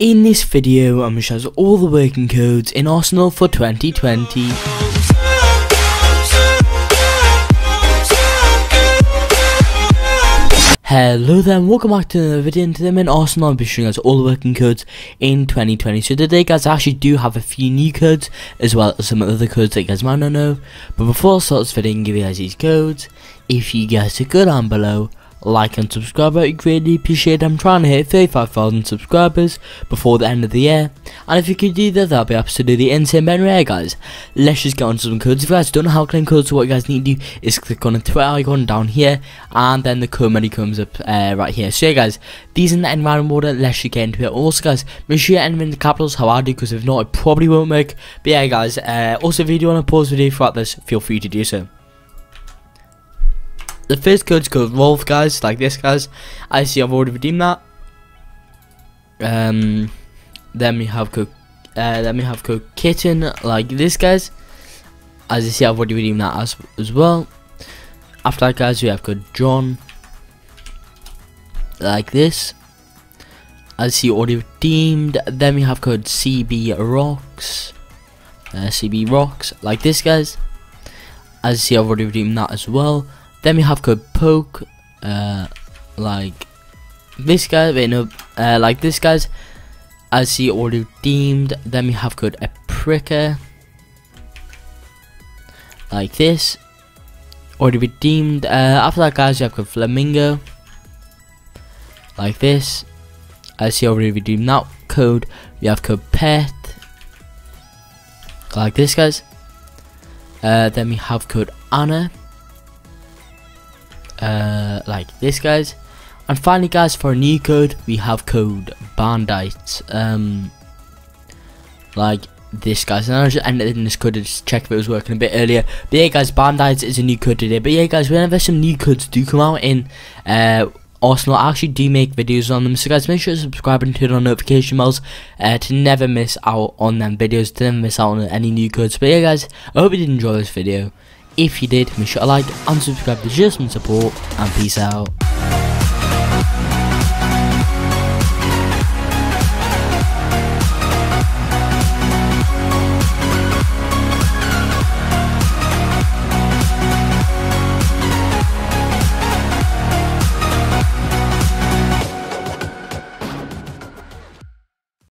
In this video, I'm going to show you all the working codes in Arsenal for 2020. Hello there and welcome back to another video and today I'm in Arsenal I'll be showing us all the working codes in 2020 so today guys I actually do have a few new codes as well as some other codes that you guys might not know. But before I start this video give you guys these codes. If you guys to go down below like and subscribe, I greatly appreciate it. I'm trying to hit 35,000 subscribers before the end of the year. And if you could do that, that'd be absolutely insane. But anyway, guys, let's just get on to some codes. If you guys don't know how to claim codes, what you guys need to do is click on the Twitter icon down here, and then the code menu comes up uh, right here. So yeah, guys, these in the end random order. Let's just get into it. Also, guys, make sure you enter in the capitals how I do, because if not, it probably won't work. But yeah, guys, uh, also if you do want to pause the video throughout this, feel free to do so the first code's called Wolf, guys, like this, guys. I see I've already redeemed that. Um, then we have code, uh, then we have code Kitten, like this, guys. As you see, I've already redeemed that as, as well. After that, guys, we have code John, like this. As you already redeemed, then we have code CB Rocks, uh, CB Rocks, like this, guys. As you see, I've already redeemed that as well. Then we have code poke, uh, like this guy, wait no, uh, like this guys, as he already deemed. Then we have code a pricker, like this, already redeemed. Uh, after that guys, you have code flamingo, like this. As he already redeemed that code, we have code pet, like this guys. Uh, then we have code Anna uh, like this guys. And finally guys for a new code we have code bandite um like this guys. And I just ended in this code. To just check if it was working a bit earlier. But yeah guys bandite is a new code today. But yeah guys whenever some new codes do come out in uh Arsenal I actually do make videos on them. So guys make sure to subscribe and turn on notification bells uh, to never miss out on them videos to never miss out on any new codes. But yeah guys I hope you did enjoy this video if you did, make sure to like and subscribe to show some support, and peace out.